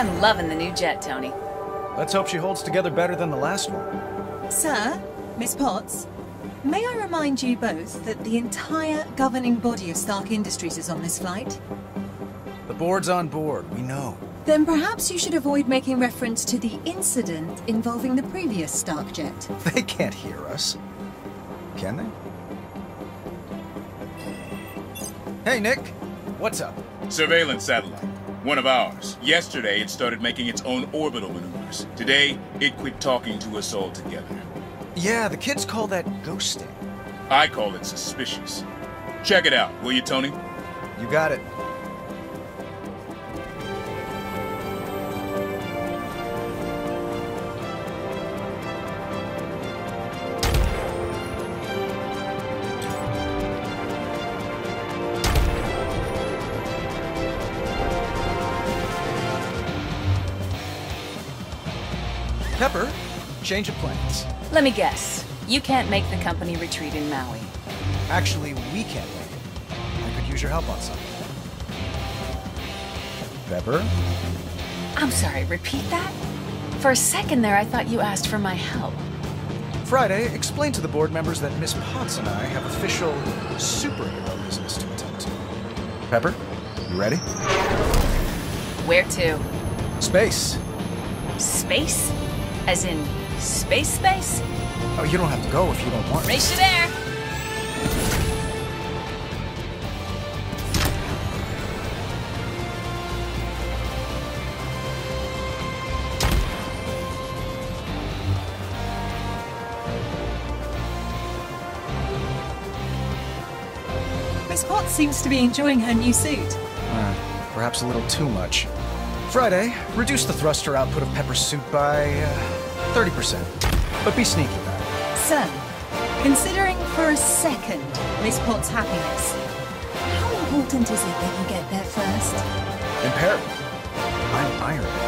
I'm loving the new jet, Tony. Let's hope she holds together better than the last one. Sir, Miss Potts, may I remind you both that the entire governing body of Stark Industries is on this flight? The board's on board, we know. Then perhaps you should avoid making reference to the incident involving the previous Stark jet. They can't hear us. Can they? Hey, Nick. What's up? Surveillance satellite. One of ours. Yesterday, it started making its own orbital maneuvers. Today, it quit talking to us altogether. Yeah, the kids call that ghosting. I call it suspicious. Check it out, will you, Tony? You got it. Pepper, change of plans. Let me guess. You can't make the company retreat in Maui. Actually, we can't make it. I could use your help on something. Pepper? I'm sorry, repeat that? For a second there, I thought you asked for my help. Friday, explain to the board members that Miss Potts and I have official superhero business to attend to. Pepper, you ready? Where to? Space. Space? As in space space? Oh, you don't have to go if you don't want to. Race you there! Miss Potts seems to be enjoying her new suit. Uh, perhaps a little too much. Friday, reduce the thruster output of Pepper's suit by uh, 30%. But be sneaky about it. Sir, considering for a second Miss Potts' happiness, how important is it that you get there first? Imperative. I'm Iron.